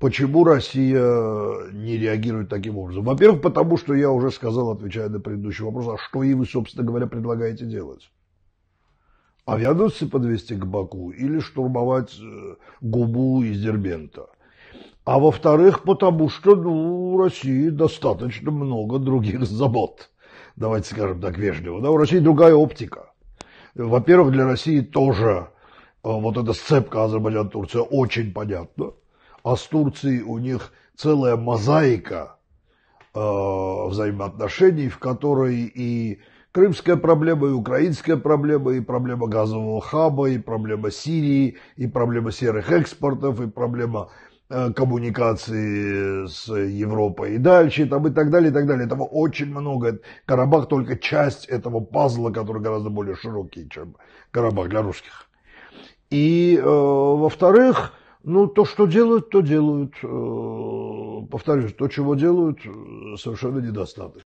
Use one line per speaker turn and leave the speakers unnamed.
Почему Россия не реагирует таким образом? Во-первых, потому что я уже сказал, отвечая на предыдущий вопрос, а что и вы, собственно говоря, предлагаете делать? Авианосцы подвести к Баку или штурмовать э, губу из Дербента? А во-вторых, потому что ну, у России достаточно много других забот. Давайте скажем так вежливо. Да, у России другая оптика. Во-первых, для России тоже э, вот эта сцепка Азербайджан-Турция очень понятна. А с Турцией у них целая мозаика э, взаимоотношений, в которой и крымская проблема, и украинская проблема, и проблема газового хаба, и проблема Сирии, и проблема серых экспортов, и проблема Э, коммуникации с Европой и дальше, там, и так далее, и так далее. Этого очень много. Карабах только часть этого пазла, который гораздо более широкий, чем Карабах для русских. И, э, во-вторых, ну, то, что делают, то делают. Э, повторюсь, то, чего делают, совершенно недостаточно.